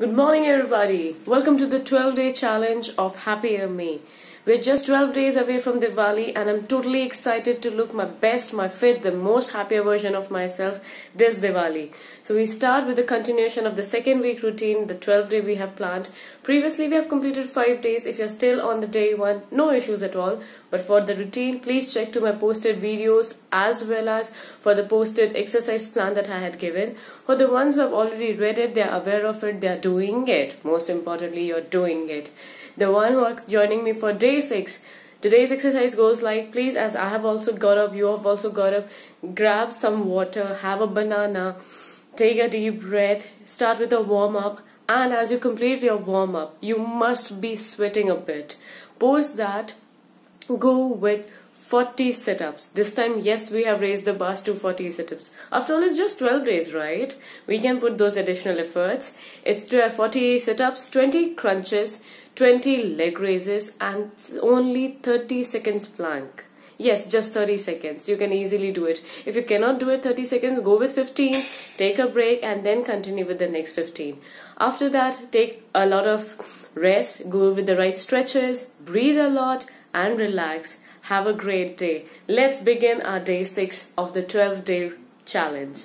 Good morning, everybody. Welcome to the 12 day challenge of Happier Me. We're just 12 days away from Diwali, and I'm totally excited to look my best, my fit, the most happier version of myself this Diwali. So, we start with the continuation of the second week routine, the 12 day we have planned. Previously, we have completed 5 days. If you're still on the day 1, no issues at all. But for the routine, please check to my posted videos as well as for the posted exercise plan that I had given. For the ones who have already read it, they are aware of it, they are doing it. Most importantly, you're doing it the one who are joining me for day six. Today's exercise goes like please, as I have also got up, you have also got up, grab some water, have a banana, take a deep breath, start with a warm up, and as you complete your warm up, you must be sweating a bit. Post that, go with 40 sit-ups. This time, yes, we have raised the bars to 40 sit-ups. After all, it's just 12 days, right? We can put those additional efforts. It's 40 sit-ups, 20 crunches, 20 leg raises and only 30 seconds plank. Yes, just 30 seconds. You can easily do it. If you cannot do it 30 seconds, go with 15, take a break and then continue with the next 15. After that, take a lot of rest, go with the right stretches, breathe a lot and relax have a great day. Let's begin our day 6 of the 12 day challenge.